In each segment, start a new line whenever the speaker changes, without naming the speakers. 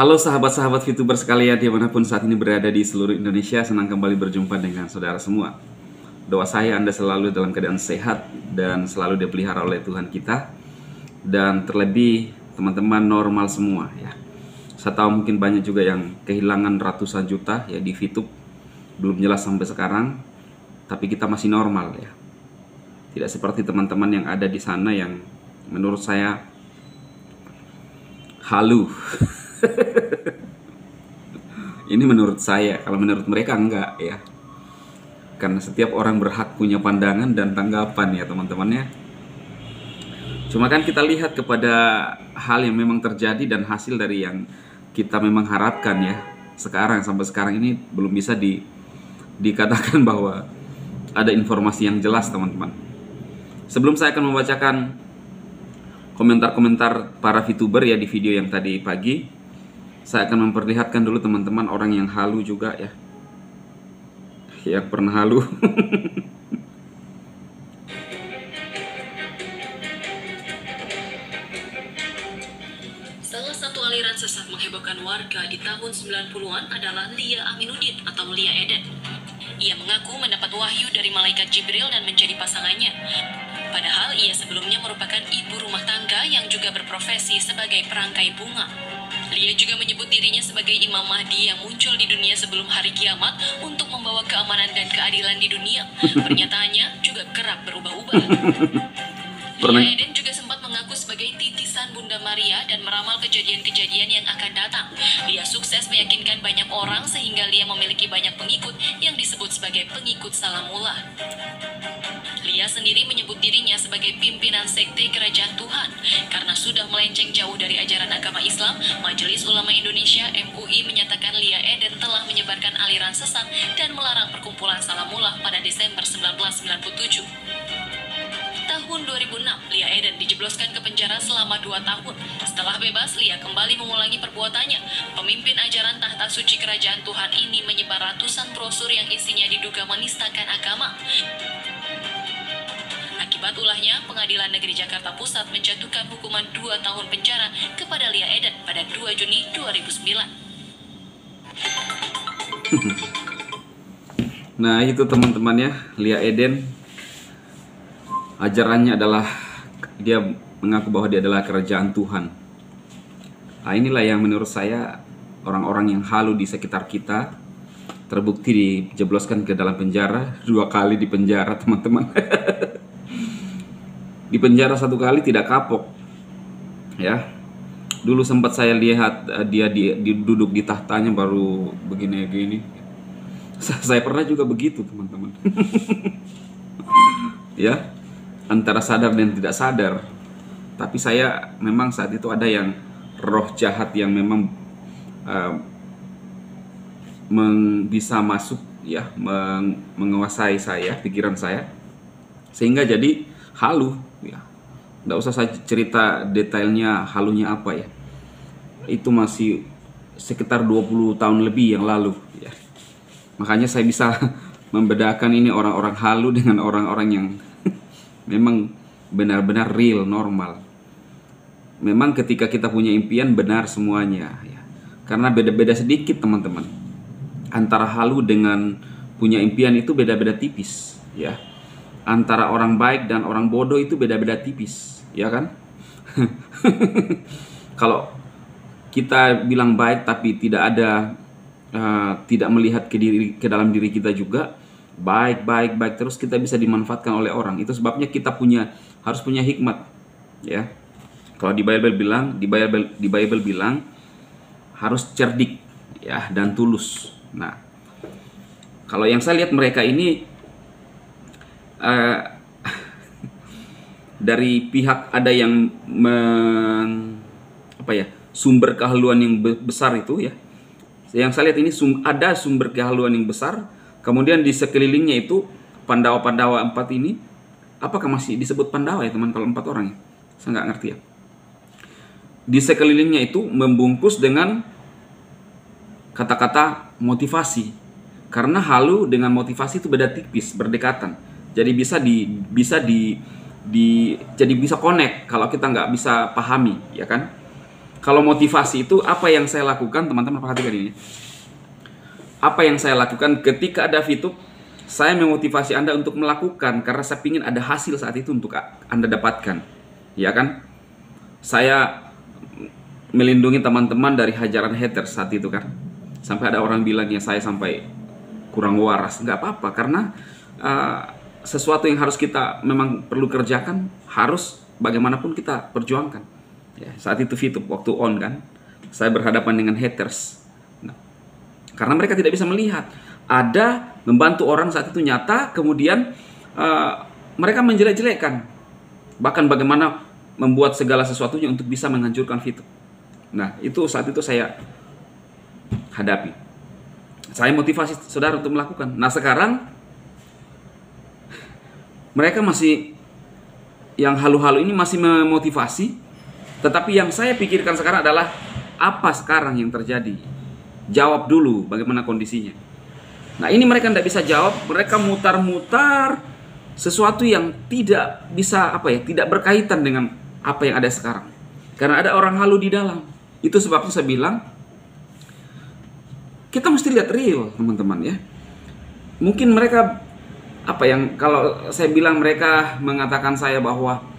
Halo sahabat-sahabat VTuber sekalian di mana pun saat ini berada di seluruh Indonesia Senang kembali berjumpa dengan saudara semua. Doa saya Anda selalu dalam keadaan sehat dan selalu dipelihara oleh Tuhan kita. Dan terlebih teman-teman normal semua ya. Saya tahu mungkin banyak juga yang kehilangan ratusan juta ya di VTube. Belum jelas sampai sekarang Tapi kita masih normal ya. Tidak seperti teman-teman yang ada di sana yang menurut saya halu Ini menurut saya, kalau menurut mereka enggak ya. Karena setiap orang berhak punya pandangan dan tanggapan ya teman-temannya. Cuma kan kita lihat kepada hal yang memang terjadi dan hasil dari yang kita memang harapkan ya. Sekarang sampai sekarang ini belum bisa di dikatakan bahwa ada informasi yang jelas teman-teman. Sebelum saya akan membacakan komentar-komentar para VTuber ya di video yang tadi pagi, saya akan memperlihatkan dulu teman-teman orang yang halu juga ya. Yang pernah halu.
Salah satu aliran sesat menghebohkan warga di tahun 90-an adalah Lia Aminuddin atau Lia Eden. Ia mengaku mendapat wahyu dari malaikat Jibril dan menjadi pasangannya. Padahal ia sebelumnya merupakan ibu rumah tangga yang juga berprofesi sebagai perangkai bunga. Lia juga menyebut dirinya sebagai Imam Mahdi yang muncul di dunia sebelum hari kiamat untuk membawa keamanan dan keadilan di dunia. Pernyataannya juga kerap berubah-ubah.
Pernah-
Lia Eden juga sempat mengaku sebagai titisan Bunda Maria dan meramal kejadian-kejadian yang akan datang. Lia sukses meyakinkan banyak orang sehingga Lia memiliki banyak pengikut yang disebut sebagai pengikut Salamullah. Lia sendiri menyebut dirinya sebagai pimpinan sekte kerajaan Tuhan. Karena sudah melenceng jauh dari ajaran agama Islam, Majelis Ulama Indonesia MUI menyatakan Lia Eden telah menyebarkan aliran sesat dan melarang perkumpulan Salamullah pada Desember 1997. Tahun 2006, Lia Eden dijebloskan ke penjara selama 2 tahun. Setelah bebas, Lia kembali mengulangi perbuatannya. Pemimpin ajaran tahta suci kerajaan Tuhan ini menyebar ratusan brosur yang isinya diduga menistakan agama. Akibat ulahnya, Pengadilan Negeri Jakarta Pusat menjatuhkan hukuman 2 tahun penjara kepada Lia Eden pada 2 Juni 2009.
Nah itu teman-teman ya Lia Eden Ajarannya adalah Dia mengaku bahwa dia adalah kerajaan Tuhan. Nah inilah yang menurut saya Orang-orang yang halu di sekitar kita Terbukti dijebloskan ke dalam penjara Dua kali di penjara teman-teman Di penjara satu kali tidak kapok. Ya. Dulu sempat saya lihat eh, dia di, di- duduk di tahtanya baru begini-begini Sa- saya pernah juga begitu teman-teman. Ya. Antara sadar dan tidak sadar. Tapi saya memang saat itu ada yang roh jahat yang memang uh, meng- bisa masuk ya meng- menguasai saya pikiran saya. Sehingga jadi halu nggak usah saya cerita detailnya halunya apa ya itu masih sekitar 20 tahun lebih yang lalu ya Makanya saya bisa membedakan ini orang-orang halu dengan orang-orang yang memang benar-benar real, normal. Memang ketika kita punya impian benar semuanya ya. Karena beda-beda sedikit teman-teman. Antara halu dengan punya impian itu beda-beda tipis ya. Antara orang baik dan orang bodoh itu beda-beda tipis, ya kan? Kalau kita bilang baik tapi tidak ada uh, tidak melihat ke diri ke dalam diri kita juga baik baik baik terus kita bisa dimanfaatkan oleh orang. Itu sebabnya kita punya harus punya hikmat ya. Kalau di Bible bilang di Bible di Bible bilang harus cerdik ya dan tulus. Nah kalau yang saya lihat mereka ini eh, dari pihak ada yang men, apa ya sumber kehaluan yang be- besar itu ya. Yang saya lihat ini sum- ada sumber kehaluan yang besar. Kemudian di sekelilingnya itu pandawa-pandawa empat ini apakah masih disebut pandawa ya teman kalau empat orang ya? Saya nggak ngerti ya. Di sekelilingnya itu membungkus dengan kata-kata motivasi. Karena halu dengan motivasi itu beda tipis berdekatan jadi bisa di bisa di di jadi bisa connect kalau kita nggak bisa pahami ya kan? Kalau motivasi itu apa yang saya lakukan teman-teman perhatikan ini. Apa yang saya lakukan ketika ada VTube saya memotivasi Anda untuk melakukan karena saya ingin ada hasil saat itu untuk Anda dapatkan ya kan? Saya melindungi teman-teman dari hajaran haters saat itu kan? Sampai ada orang bilang ya saya sampai kurang waras. Nggak apa-apa karena uh, sesuatu yang harus kita memang perlu kerjakan harus bagaimanapun kita perjuangkan. Ya saat itu VTube waktu on kan saya berhadapan dengan haters. Nah, karena mereka tidak bisa melihat ada membantu orang saat itu nyata kemudian uh, mereka menjelek-jelekkan. Bahkan bagaimana membuat segala sesuatunya untuk bisa menghancurkan VTube nah itu saat itu saya hadapi. Saya motivasi saudara untuk melakukan. Nah sekarang mereka masih yang halu-halu ini masih memotivasi tetapi yang saya pikirkan sekarang adalah apa sekarang yang terjadi? Jawab dulu bagaimana kondisinya. Nah ini mereka tidak bisa jawab, mereka mutar-mutar sesuatu yang tidak bisa apa ya, tidak berkaitan dengan apa yang ada sekarang. Karena ada orang halu di dalam. Itu sebabnya saya bilang kita mesti lihat real teman-teman ya. Mungkin mereka apa yang kalau saya bilang mereka mengatakan saya bahwa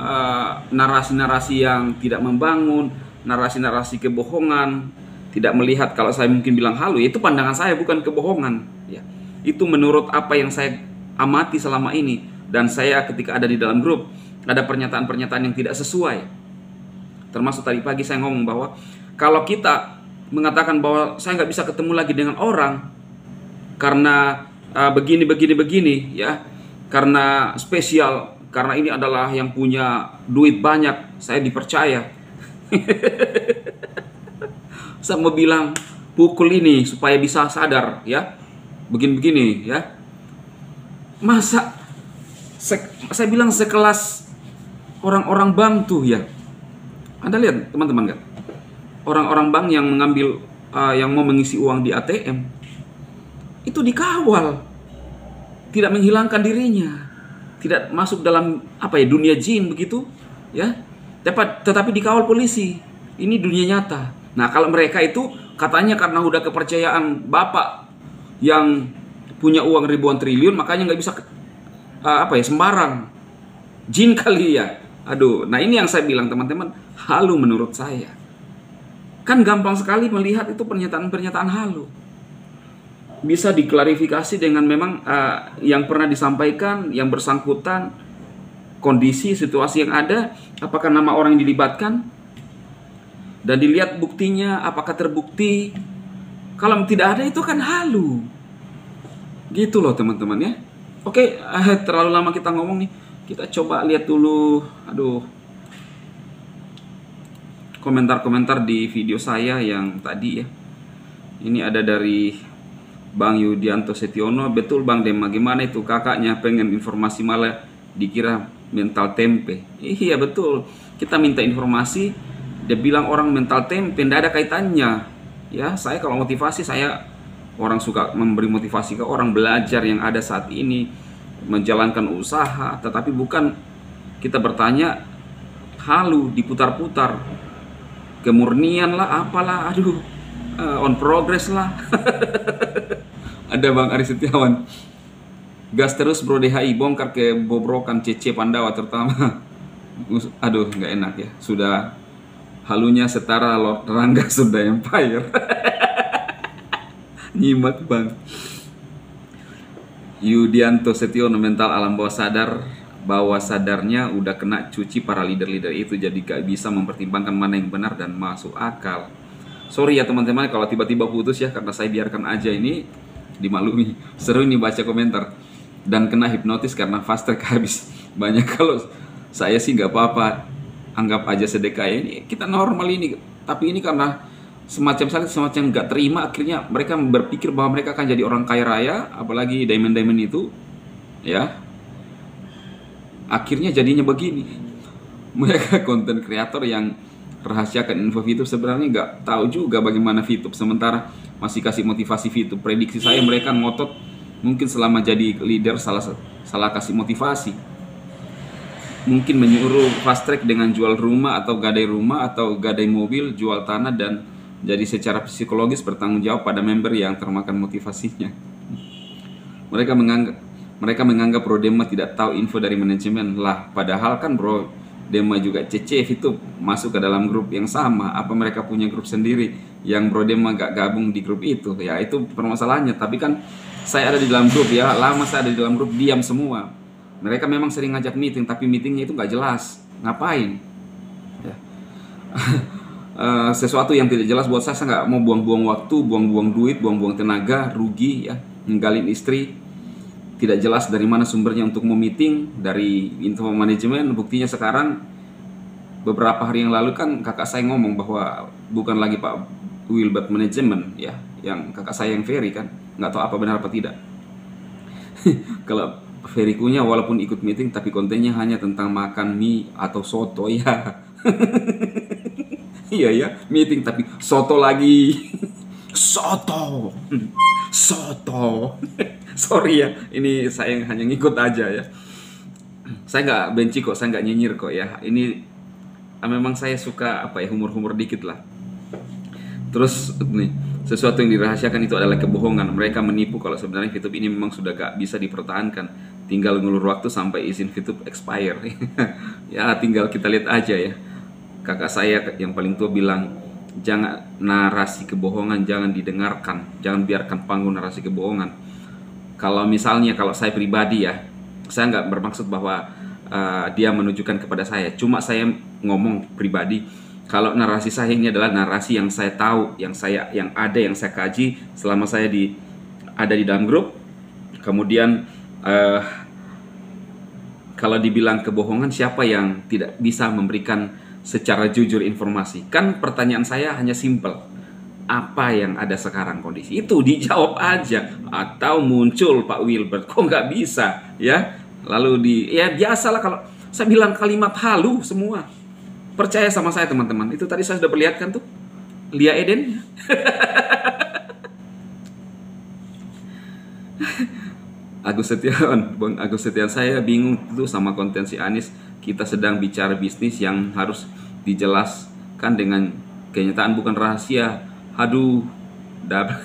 Eh, narasi-narasi uh, yang tidak membangun, narasi-narasi kebohongan, tidak melihat kalau saya mungkin bilang halu, itu pandangan saya bukan kebohongan, ya. Itu menurut apa yang saya amati selama ini dan saya ketika ada di dalam grup ada pernyataan-pernyataan yang tidak sesuai. Termasuk tadi pagi saya ngomong bahwa kalau kita mengatakan bahwa saya nggak bisa ketemu lagi dengan orang karena uh, begini begini begini ya karena spesial karena ini adalah yang punya duit banyak, saya dipercaya. saya mau bilang pukul ini supaya bisa sadar ya. Begini-begini ya. Masa saya bilang sekelas orang-orang bank tuh ya. Anda lihat teman-teman kan? Orang-orang bank yang mengambil uh, yang mau mengisi uang di ATM itu dikawal. Tidak menghilangkan dirinya. Tidak masuk dalam apa ya dunia jin begitu ya. Dapat tetapi dikawal polisi. Ini dunia nyata. Nah kalau mereka itu katanya karena udah kepercayaan bapak yang punya uang ribuan triliun makanya nggak bisa uh, apa ya sembarang. Jin kali ya. Aduh nah ini yang saya bilang teman-teman halu menurut saya. Kan gampang sekali melihat itu pernyataan-pernyataan halu bisa diklarifikasi dengan memang uh, yang pernah disampaikan, yang bersangkutan, kondisi, situasi yang ada, apakah nama orang yang dilibatkan, dan dilihat buktinya, apakah terbukti. Kalau tidak ada itu kan halu. Gitu loh teman-teman ya. Oke, uh, terlalu lama kita ngomong nih. Kita coba lihat dulu. Aduh. Komentar-komentar di video saya yang tadi ya. Ini ada dari Bang Yudianto Setiono betul Bang Dem gimana itu? Kakaknya pengen informasi malah dikira mental tempe. Iya betul. Kita minta informasi dia bilang orang mental tempe tidak ada kaitannya. Ya saya kalau motivasi saya orang suka memberi motivasi ke orang belajar yang ada saat ini menjalankan usaha tetapi bukan kita bertanya halu diputar-putar kemurnian lah apalah aduh uh, on progress lah ada Bang Ari Setiawan. Gas terus bro DHI bongkar ke bobrokan CC Pandawa terutama. Aduh nggak enak ya. Sudah halunya setara Lord Rangga sudah Empire. Nyimak bang. Yudianto Setiono mental alam bawah sadar. Bahwa sadarnya udah kena cuci para leader-leader itu jadi gak bisa mempertimbangkan mana yang benar dan masuk akal. Sorry ya teman-teman kalau tiba-tiba putus ya karena saya biarkan aja ini dimaklumi. Seru ini baca komentar. Dan kena hipnotis karena fast track habis. Banyak kalau saya sih nggak apa-apa. Anggap aja sedekah ya. ini kita normal ini. Tapi ini karena semacam saya semacam nggak terima akhirnya mereka berpikir bahwa mereka akan jadi orang kaya raya apalagi diamond diamond itu ya. Akhirnya jadinya begini. Mereka konten kreator yang rahasiakan info VTube sebenarnya nggak tahu juga bagaimana VTube. Sementara masih kasih motivasi VTube prediksi saya mereka ngotot mungkin selama jadi leader salah salah kasih motivasi. Mungkin menyuruh fast track dengan jual rumah atau gadai rumah atau gadai mobil, jual tanah dan jadi secara psikologis bertanggung jawab pada member yang termakan motivasinya. Mereka menganggap mereka menganggap Bro Dema tidak tahu info dari manajemen. Lah, padahal kan Bro Dema juga CCF itu masuk ke dalam grup yang sama. Apa mereka punya grup sendiri yang Bro Dema gak gabung di grup itu? Ya itu permasalahannya. Tapi kan saya ada di dalam grup ya, lama saya ada di dalam grup diam semua. Mereka memang sering ngajak meeting, tapi meetingnya itu nggak jelas. Ngapain? Ya. Eh, sesuatu yang tidak jelas buat saya, saya nggak mau buang-buang waktu, buang-buang duit, buang-buang tenaga, rugi ya, ninggalin istri, tidak jelas dari mana sumbernya untuk mau meeting dari info manajemen buktinya sekarang beberapa hari yang lalu kan kakak saya ngomong bahwa bukan lagi Pak Wilbert manajemen ya yang kakak saya yang Ferry kan? Nggak tahu apa benar apa tidak. Kalau Ferry kunya walaupun ikut meeting tapi kontennya hanya tentang makan mie atau soto ya. Iya ya meeting tapi soto lagi. Soto. Soto. Sorry ya ini saya hanya ngikut aja ya. Saya nggak benci kok saya nggak nyinyir kok ya. Ini ah, memang saya suka apa ya humor-humor dikit lah terus nih sesuatu yang dirahasiakan itu adalah kebohongan. Mereka menipu kalau sebenarnya VTube ini memang sudah gak bisa dipertahankan. Tinggal ngulur waktu sampai izin VTube expire. Ya tinggal kita lihat aja ya. Kakak saya yang paling tua bilang jangan narasi kebohongan jangan didengarkan. Jangan biarkan panggung narasi kebohongan. Kalau misalnya kalau saya pribadi ya saya nggak bermaksud bahwa uh, dia menunjukkan kepada saya. Cuma saya ngomong pribadi kalau narasi saya ini adalah narasi yang saya tahu yang saya yang ada yang saya kaji selama saya di ada di dalam grup kemudian uh, kalau dibilang kebohongan siapa yang tidak bisa memberikan secara jujur informasi? Kan pertanyaan saya hanya simpel. Apa yang ada sekarang kondisi? Itu dijawab aja. Atau muncul Pak Wilbert, kok nggak bisa? Ya, lalu di ya biasalah kalau saya bilang kalimat halu semua. Percaya sama saya teman-teman. Itu tadi saya sudah perlihatkan tuh. Lia Eden. Agus Setiawan, Bang Agus Setiawan saya bingung tuh sama konten si Anis kita sedang bicara bisnis yang harus dijelaskan dengan kenyataan bukan rahasia. Aduh, dab.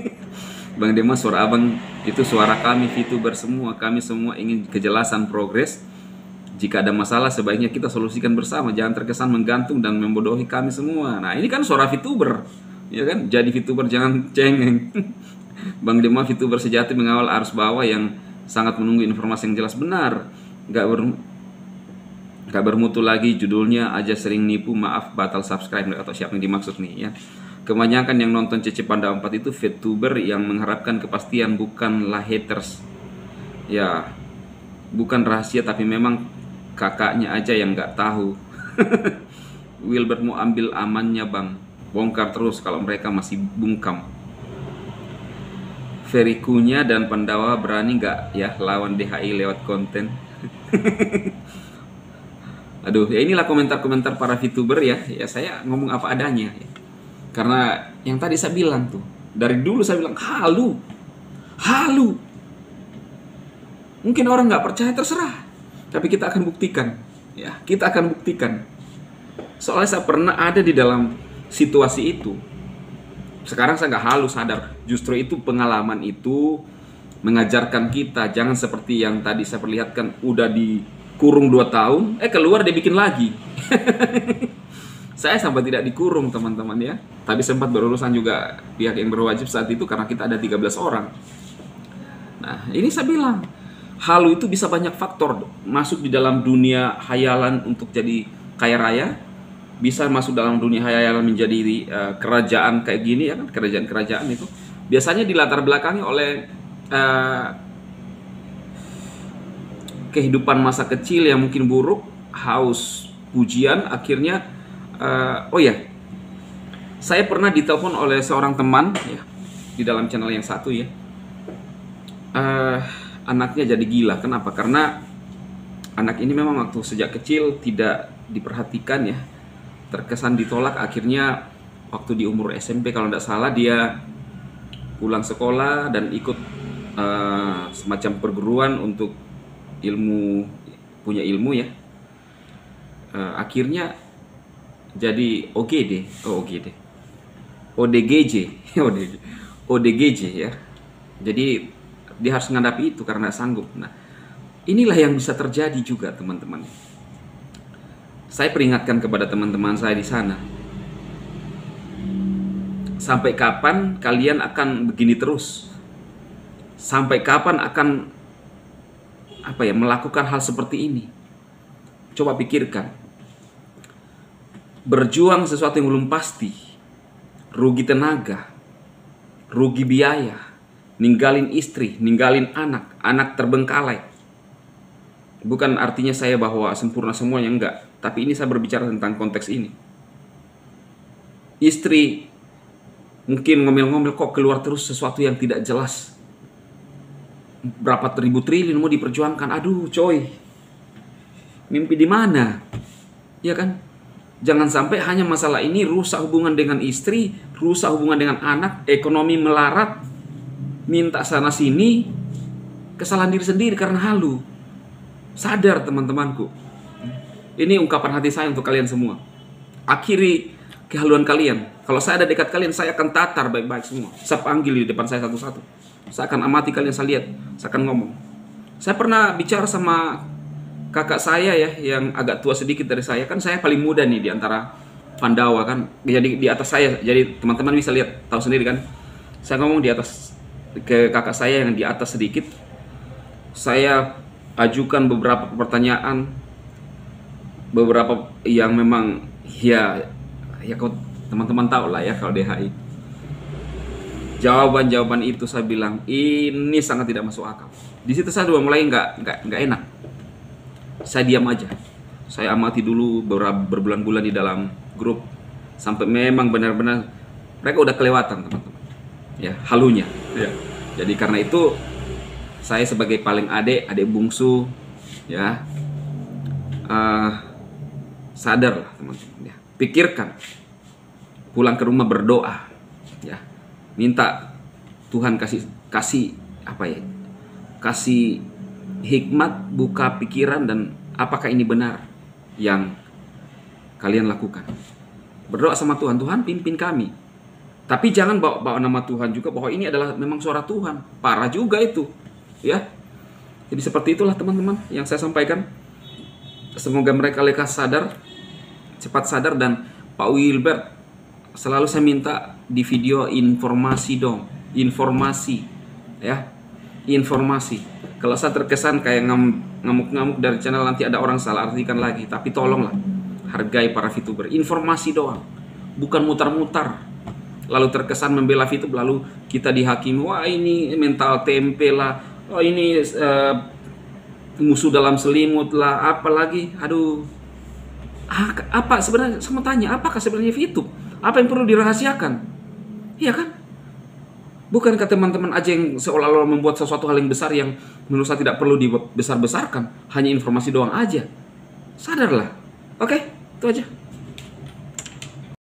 Bang Demas suara abang itu suara kami VTuber semua. Kami semua ingin kejelasan progres. Jika ada masalah sebaiknya kita solusikan bersama. Jangan terkesan menggantung dan membodohi kami semua. Nah ini kan suara VTuber. Ya kan? Jadi VTuber jangan cengeng. Bang Demas VTuber sejati mengawal arus bawah yang sangat menunggu informasi yang jelas benar. Gak ber Gak bermutu lagi judulnya aja sering nipu maaf batal subscribe atau siapa yang dimaksud nih ya kebanyakan yang nonton Cece Panda 4 itu VTuber yang mengharapkan kepastian bukanlah haters ya bukan rahasia tapi memang kakaknya aja yang nggak tahu Wilbert mau ambil amannya bang bongkar terus kalau mereka masih bungkam Verikunya dan Pandawa berani nggak ya lawan DHI lewat konten Aduh, ya inilah komentar-komentar para VTuber ya. Ya saya ngomong apa adanya. Ya. Karena yang tadi saya bilang tuh, dari dulu saya bilang halu, halu. Mungkin orang nggak percaya terserah, tapi kita akan buktikan. Ya, kita akan buktikan. Soalnya saya pernah ada di dalam situasi itu. Sekarang saya nggak halu sadar. Justru itu pengalaman itu mengajarkan kita jangan seperti yang tadi saya perlihatkan udah di kurung 2 tahun, eh keluar dia bikin lagi. saya sampai tidak dikurung teman-teman ya. Tapi sempat berurusan juga pihak yang berwajib saat itu karena kita ada 13 orang. Nah, ini saya bilang, halu itu bisa banyak faktor masuk di dalam dunia hayalan untuk jadi kaya raya, bisa masuk dalam dunia hayalan menjadi uh, kerajaan kayak gini ya kan, kerajaan-kerajaan itu. Biasanya dilatar belakangi oleh uh, kehidupan masa kecil yang mungkin buruk, haus pujian, akhirnya uh, oh ya, saya pernah ditelepon oleh seorang teman ya di dalam channel yang satu ya, uh, anaknya jadi gila. Kenapa? Karena anak ini memang waktu sejak kecil tidak diperhatikan ya, terkesan ditolak. Akhirnya waktu di umur SMP kalau tidak salah dia pulang sekolah dan ikut uh, semacam perguruan untuk ilmu punya ilmu ya eh, akhirnya jadi OGD, oh OGD, ODGJ, ODG, ODGJ ya. Jadi dia harus menghadapi itu karena sanggup. Nah, inilah yang bisa terjadi juga teman-teman. Saya peringatkan kepada teman-teman saya di sana. Sampai kapan kalian akan begini terus? Sampai kapan akan apa ya melakukan hal seperti ini? Coba pikirkan. Berjuang sesuatu yang belum pasti, rugi tenaga, rugi biaya, ninggalin istri, ninggalin anak, anak terbengkalai. Bukan artinya saya bahwa sempurna semuanya enggak, tapi ini saya berbicara tentang konteks ini. Istri mungkin ngomel-ngomel kok keluar terus sesuatu yang tidak jelas. Berapa ribu triliun mau diperjuangkan? Aduh, coy. Mimpi di mana? Ya kan? Jangan sampai hanya masalah ini rusak hubungan dengan istri, rusak hubungan dengan anak, ekonomi melarat, minta sana sini, kesalahan diri sendiri karena halu. Sadar teman-temanku. Ini ungkapan hati saya untuk kalian semua. Akhiri kehaluan kalian. Kalau saya ada dekat kalian, saya akan tatar baik-baik semua. Saya panggil di depan saya satu-satu. Saya akan amati kalian, saya lihat, saya akan ngomong. Saya pernah bicara sama kakak saya ya yang agak tua sedikit dari saya kan saya paling muda nih di antara Pandawa kan jadi di atas saya jadi teman-teman bisa lihat tahu sendiri kan saya ngomong di atas ke kakak saya yang di atas sedikit saya ajukan beberapa pertanyaan beberapa yang memang ya ya kau teman-teman tahu lah ya kalau DHI jawaban-jawaban itu saya bilang ini sangat tidak masuk akal di situ saya sudah mulai nggak nggak nggak enak saya diam aja. Saya amati dulu beberapa berbulan-bulan di dalam grup sampai memang benar-benar mereka udah kelewatan teman-teman. Ya, halunya. Ya. Jadi karena itu saya sebagai paling adik, adik bungsu, ya uh, sadar lah teman-teman. Ya. Pikirkan, pulang ke rumah berdoa, ya minta Tuhan kasih kasih apa ya kasih hikmat, buka pikiran dan apakah ini benar yang kalian lakukan. Berdoa sama Tuhan, Tuhan pimpin kami. Tapi jangan bawa, bawa nama Tuhan juga bahwa ini adalah memang suara Tuhan. Parah juga itu. Ya. Jadi seperti itulah teman-teman yang saya sampaikan. Semoga mereka lekas sadar, cepat sadar dan Pak Wilbert selalu saya minta di video informasi dong, informasi ya, informasi kalau saya terkesan kayak ngamuk-ngamuk dari channel nanti ada orang salah artikan lagi. Tapi tolonglah hargai para VTuber. Informasi doang, bukan mutar-mutar. Lalu terkesan membela VTuber lalu kita dihakimi, wah ini mental tempe lah, oh ini uh, musuh dalam selimut lah, apalagi, aduh. Ah, apa sebenarnya? Sama tanya, apakah sebenarnya VTuber? Apa yang perlu dirahasiakan? Iya kan? Bukankah teman-teman aja yang seolah-olah membuat sesuatu hal yang besar yang menurut saya tidak perlu dibesar-besarkan, hanya informasi doang aja. Sadarlah. Oke, itu aja.